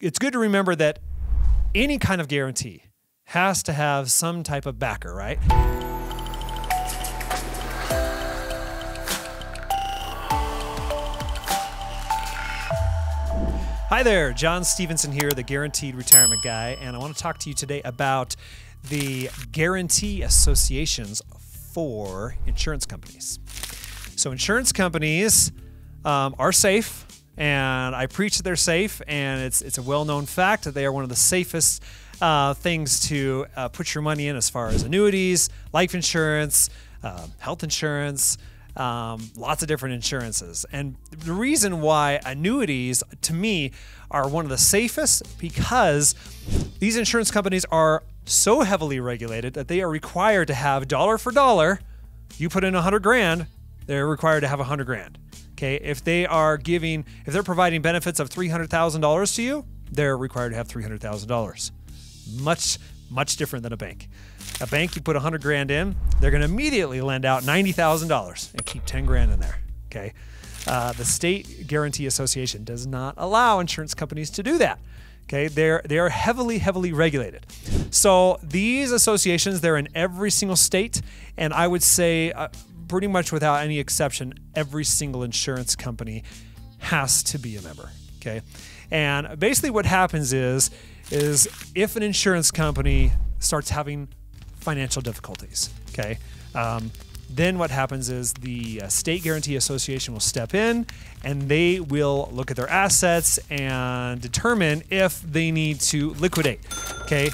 it's good to remember that any kind of guarantee has to have some type of backer, right? Hi there, John Stevenson here, the Guaranteed Retirement Guy, and I want to talk to you today about the guarantee associations for insurance companies. So, insurance companies um, are safe, and I preach that they're safe, and it's it's a well-known fact that they are one of the safest uh, things to uh, put your money in as far as annuities, life insurance, uh, health insurance um, lots of different insurances. And the reason why annuities, to me, are one of the safest because these insurance companies are so heavily regulated that they are required to have dollar for dollar. You put in a hundred grand, they're required to have a hundred grand. Okay, if they are giving, if they're providing benefits of three hundred thousand dollars to you, they're required to have three hundred thousand dollars. Much, much different than a bank. A bank, you put 100 grand in, they're going to immediately lend out $90,000 and keep 10 grand in there. Okay. Uh, the State Guaranty Association does not allow insurance companies to do that. Okay, they're they are heavily heavily regulated. So these associations they're in every single state, and I would say uh, pretty much without any exception, every single insurance company has to be a member. Okay, and basically what happens is is if an insurance company starts having financial difficulties. Okay. Um, then what happens is the uh, State Guaranty Association will step in and they will look at their assets and determine if they need to liquidate. Okay.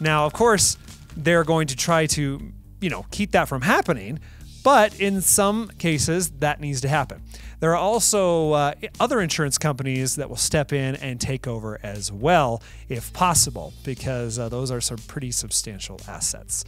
Now, of course, they're going to try to, you know, keep that from happening, but in some cases that needs to happen. There are also uh, other insurance companies that will step in and take over as well, if possible, because uh, those are some pretty substantial assets.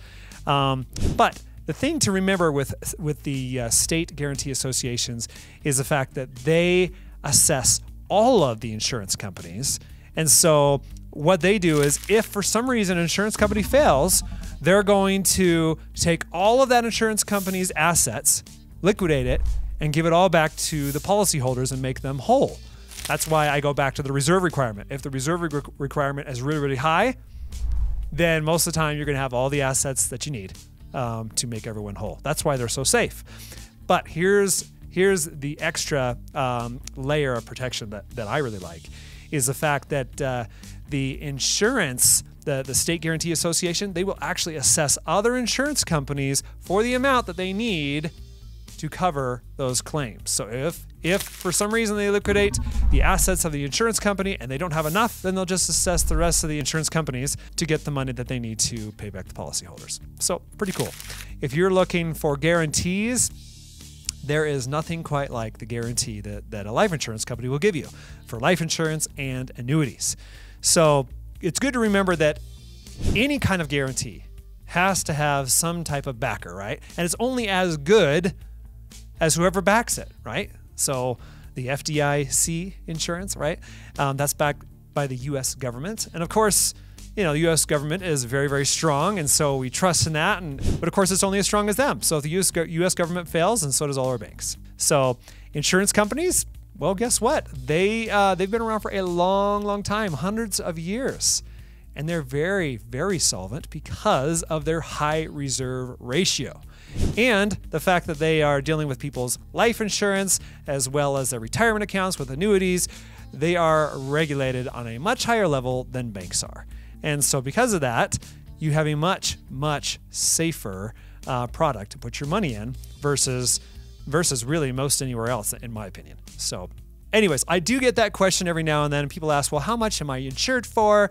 Um, but the thing to remember with with the uh, state guarantee associations is the fact that they assess all of the insurance companies, and so what they do is if for some reason an insurance company fails, they're going to take all of that insurance company's assets, liquidate it, and give it all back to the policyholders and make them whole. That's why I go back to the reserve requirement. If the reserve re- requirement is really, really high, then most of the time you're going to have all the assets that you need um, to make everyone whole. That's why they're so safe. But here's here's the extra um, layer of protection that, that I really like is the fact that uh, the insurance the, the state guarantee association they will actually assess other insurance companies for the amount that they need to cover those claims. So if if for some reason they liquidate the assets of the insurance company and they don't have enough, then they'll just assess the rest of the insurance companies to get the money that they need to pay back the policyholders. So pretty cool. If you're looking for guarantees, there is nothing quite like the guarantee that, that a life insurance company will give you for life insurance and annuities. So it's good to remember that any kind of guarantee has to have some type of backer, right? And it's only as good as whoever backs it, right? So the FDIC insurance, right? Um, that's backed by the U.S. government, and of course, you know the U.S. government is very, very strong, and so we trust in that. And but of course, it's only as strong as them. So if the U.S. U.S. government fails, and so does all our banks. So insurance companies, well, guess what? They uh, they've been around for a long, long time, hundreds of years, and they're very, very solvent because of their high reserve ratio and the fact that they are dealing with people's life insurance as well as their retirement accounts with annuities. They are regulated on a much higher level than banks are. And so, because of that, you have a much, much safer uh, product to put your money in versus versus really most anywhere else, in my opinion. So, anyways, I do get that question every now and then. People ask, well, how much am I insured for?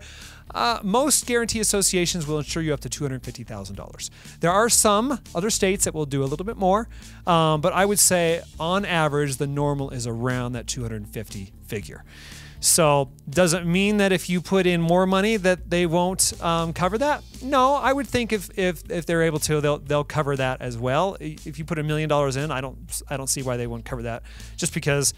Uh, most guarantee associations will insure you up to $250,000. There are some other states that will do a little bit more, um, but I would say on average, the normal is around that 250 figure. So, does it mean that if you put in more money that they won't um, cover that? No, I would think if, if if they're able to, they'll they'll cover that as well. If you put a million dollars in, I don't I don't see why they won't cover that. Just because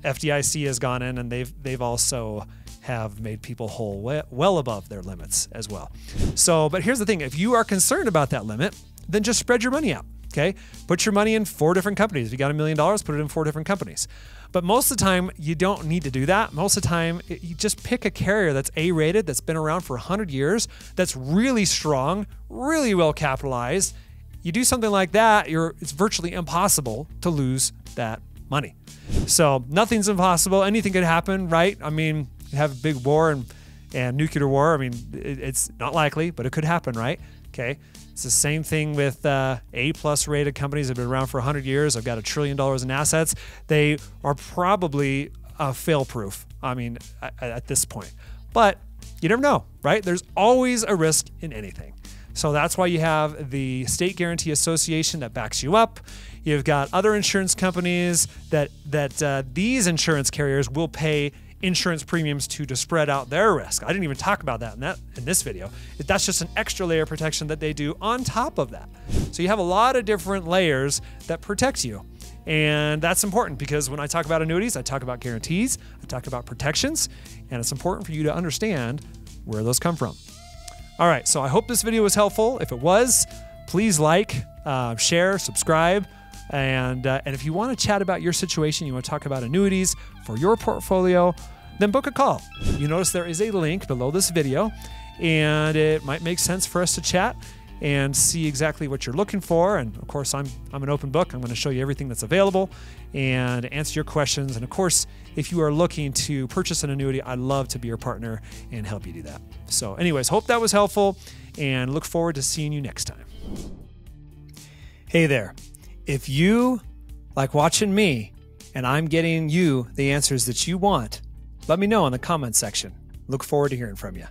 FDIC has gone in and they've they've also have made people whole well above their limits as well. So, but here's the thing if you are concerned about that limit, then just spread your money out. Okay. Put your money in four different companies. If you got a million dollars, put it in four different companies. But most of the time, you don't need to do that. Most of the time, you just pick a carrier that's A rated, that's been around for 100 years, that's really strong, really well capitalized. You do something like that, it's virtually impossible to lose that money. So nothing's impossible. Anything could happen, right? I mean, have a big war and, and nuclear war. I mean, it, it's not likely, but it could happen, right? Okay. It's the same thing with uh, A plus rated companies that have been around for 100 years. I've got a trillion dollars in assets. They are probably uh, fail proof. I mean, at, at this point, but you never know, right? There's always a risk in anything. So that's why you have the State Guaranty Association that backs you up. You've got other insurance companies that that uh, these insurance carriers will pay insurance premiums to to spread out their risk. I didn't even talk about that in that in this video. That's just an extra layer of protection that they do on top of that. So you have a lot of different layers that protect you. And that's important because when I talk about annuities, I talk about guarantees, I talk about protections, and it's important for you to understand where those come from. All right, so I hope this video was helpful. If it was, please like, uh, share, subscribe. And, uh, and if you want to chat about your situation, you want to talk about annuities for your portfolio, then book a call. You notice there is a link below this video, and it might make sense for us to chat and see exactly what you're looking for. And of course, I'm, I'm an open book. I'm going to show you everything that's available and answer your questions. And of course, if you are looking to purchase an annuity, I'd love to be your partner and help you do that. So, anyways, hope that was helpful and look forward to seeing you next time. Hey there. If you like watching me and I'm getting you the answers that you want, let me know in the comments section. Look forward to hearing from you.